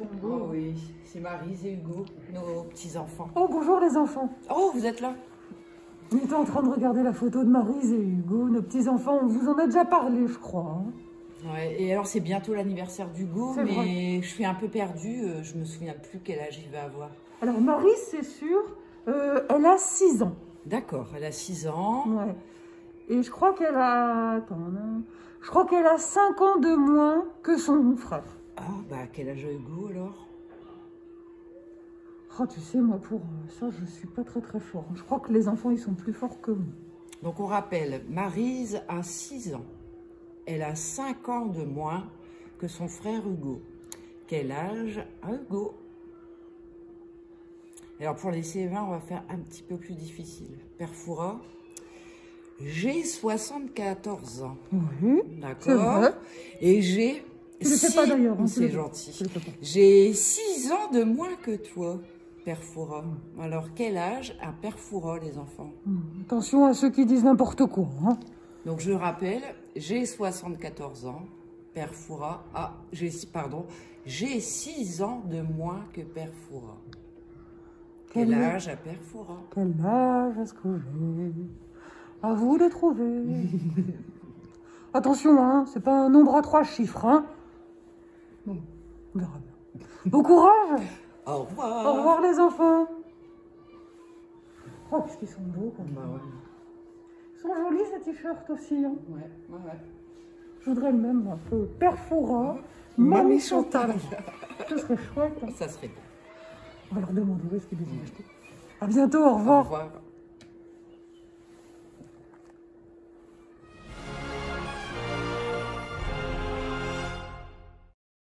Oh, Oh oui, c'est Marise et Hugo, nos petits-enfants. Oh, bonjour les enfants. Oh, vous êtes là On était en train de regarder la photo de Marise et Hugo, nos petits-enfants. On vous en a déjà parlé, je crois. hein. Ouais, et alors c'est bientôt l'anniversaire d'Hugo, mais vrai. je suis un peu perdue, euh, je me souviens plus quel âge il va avoir. Alors, Marise, c'est sûr, euh, elle a 6 ans. D'accord, elle a 6 ans. Ouais. Et je crois qu'elle a... Attends, non. Je crois qu'elle a 5 ans de moins que son frère. Ah, bah quel âge a Hugo alors? Oh, tu sais, moi, pour euh, ça, je suis pas très très fort. Je crois que les enfants, ils sont plus forts que moi. Donc on rappelle, Marise a 6 ans. Elle a 5 ans de moins que son frère Hugo. Quel âge a Hugo? Alors pour les CE20, on va faire un petit peu plus difficile. Perfoura, j'ai 74 ans. Oui. C'est D'accord? Et j'ai... Tu le fais pas d'ailleurs, hein, C'est gentil. J'ai 6 ans de moins que toi, Perfora. Alors quel âge a Perfora, les enfants? Hum, Attention à ceux qui disent n'importe quoi. hein. Donc je rappelle, j'ai 74 ans, Père Foura a, j'ai, pardon, j'ai 6 ans de moins que Père Foura. Quel Quel âge a Père Foura? Quel âge est-ce que j'ai À vous de trouver. Attention, hein, c'est pas un nombre à trois chiffres, hein. Bon, on verra bien. Bon courage Au revoir. Au revoir les enfants Oh, qu'est-ce qu'ils sont beaux quand même. Bah ouais, Ils sont jolis ces t-shirts aussi, hein. ouais, ouais, ouais. Je voudrais le même, un peu Perfora, Mamie Mamie Chantal. Ce serait chouette. hein. Ça serait bien. On va leur demander où est-ce qu'ils les ont achetés. À bientôt, au Au revoir. revoir.